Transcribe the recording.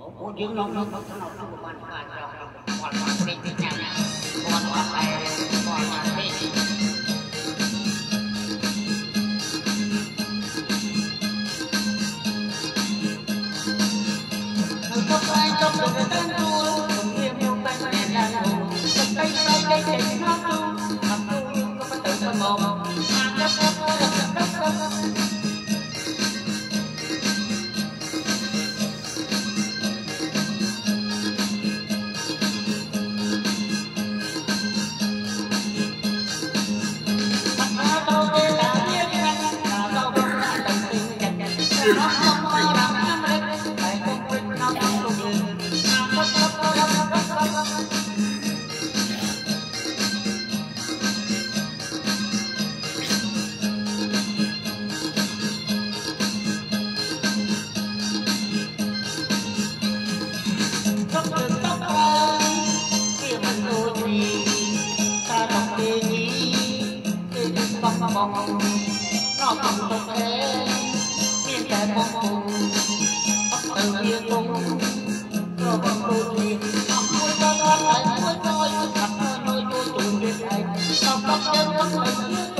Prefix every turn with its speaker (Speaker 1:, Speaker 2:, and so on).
Speaker 1: Ủa, chứ nó nó nó nó nó quan quan trọng quan quan đi đi nhà nhà quan quan này quan quan đi
Speaker 2: Hãy subscribe cho kênh Ghiền Mì Gõ Để không bỏ lỡ những video hấp dẫn mong mong nó cùng tục thế miên kẻ mong mong bắt từ kia cung rồi bắt tu truyền học vui cho con lại vui tôi thật nơi tôi tụ nghiệp này lòng bắt chân bắt mình